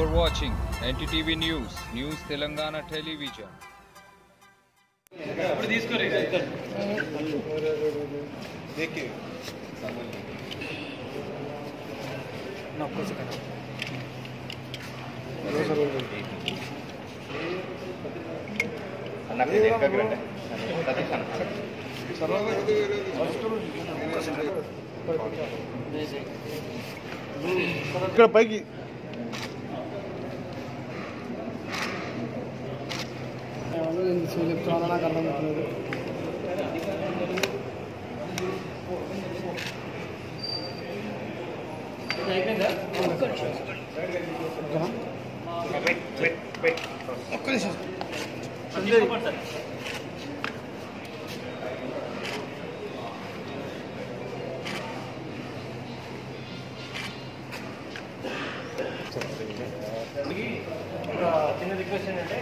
You're watching NTTV News, News Telangana Television. ఇక్కడ పైకి చెప్తున్నా నాకు అర్థం అవుతుంది ఒక్క నిమిషం ఒక చిన్న రిక్వెస్ట్ ఏంటంటే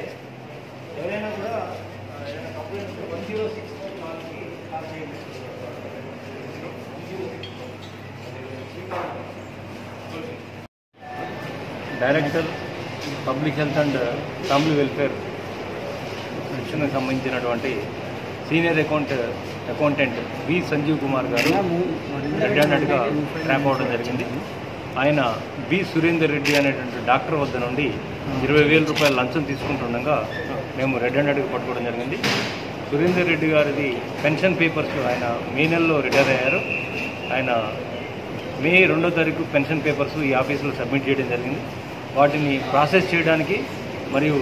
director public health and family welfare సెక్షన్కి సంబంధించినటువంటి senior account accountant V Sanjeev Kumar garu red హ్యాండెడ్గా ట్రాప్ అవ్వడం జరిగింది. ఆయన బి సురేందర్ రెడ్డి అనేటువంటి డాక్టర్ వద్ద నుండి ఇరవై వేల రూపాయల లంచం తీసుకుంటుండగా మేము రెడ్ హ్యాండెడ్గా పట్టుకోవడం జరిగింది. సురేందర్ రెడ్డి గారిది పెన్షన్ పేపర్స్ ఆయన మే నెలలో రిటైర్ అయ్యారు. ఆయన మే రెండో తారీఖు పెన్షన్ పేపర్స్ ఈ ఆఫీసులో సబ్మిట్ చేయడం జరిగింది. వాటిని ప్రాసెస్ చేయడానికి మరియు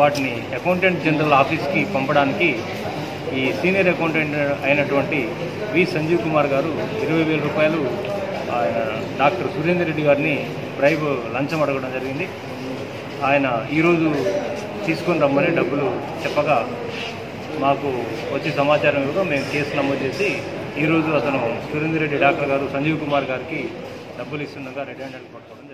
వాటిని అకౌంటెంట్ జనరల్ ఆఫీస్కి పంపడానికి ఈ సీనియర్ అకౌంటెంట్ అయినటువంటి వి సంజీవ్ కుమార్ గారు ఇరవై వేల రూపాయలు ఆయన డాక్టర్ సురేందర్ రెడ్డి గారిని బ్రైబ్ లంచం అడగడం జరిగింది. ఆయన ఈరోజు తీసుకొని రమ్మని డబ్బులు చెప్పగా మాకు వచ్చే సమాచారం ఇవ్వగా మేము కేసు నమోదు చేసి ఈరోజు అతను సురేందర్ రెడ్డి డాక్టర్ గారు సంజీవ్ కుమార్ గారికి డబ్బులు ఇస్తుండగా రెడ్ హ్యాండెడ్ పట్టుకోవడం